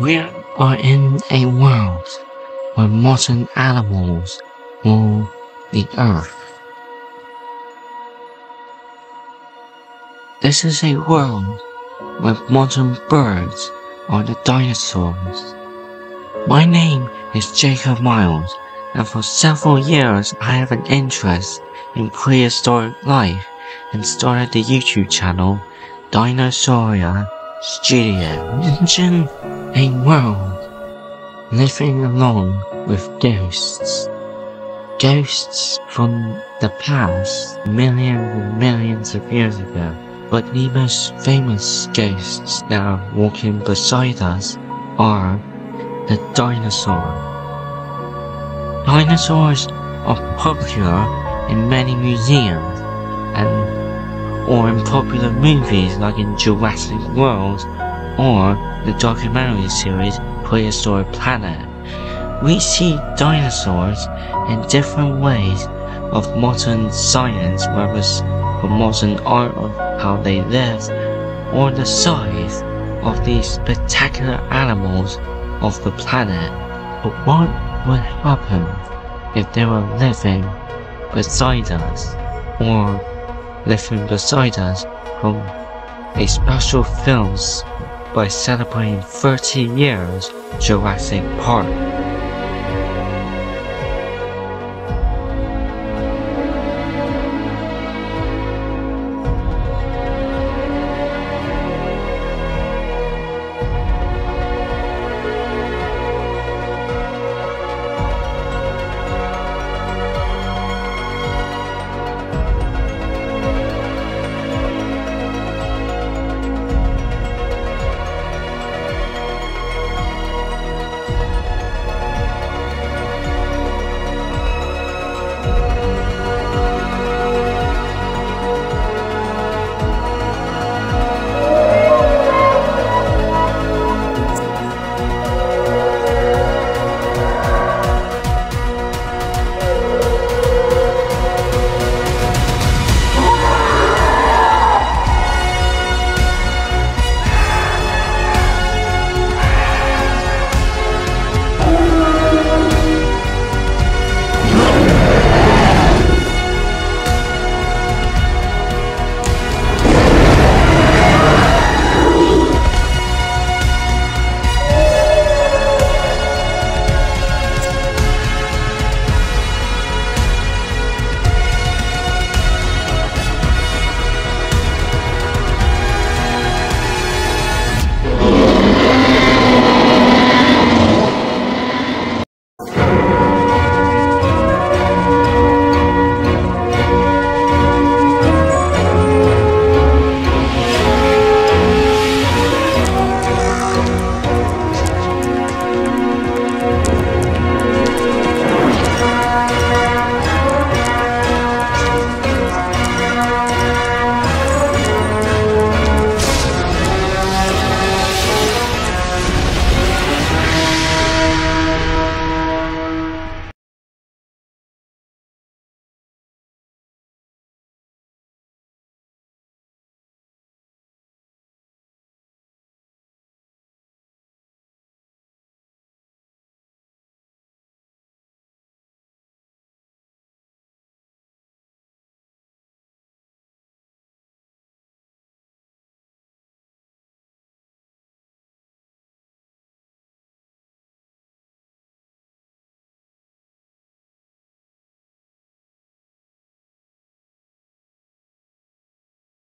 We are in a world where modern animals rule the earth. This is a world where modern birds are the dinosaurs. My name is Jacob Miles, and for several years I have an interest in prehistoric life and started the YouTube channel Dinosauria Studio. A world living along with ghosts. Ghosts from the past, millions and millions of years ago. But the most famous ghosts now walking beside us are the dinosaur. Dinosaurs are popular in many museums and or in popular movies like in Jurassic World or the documentary series Prehistoric Planet. We see dinosaurs in different ways of modern science, whether for modern art of how they lived, or the size of these spectacular animals of the planet. But what would happen if they were living beside us, or living beside us from a special films by celebrating 30 years Jurassic Park.